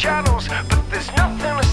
channels, but there's nothing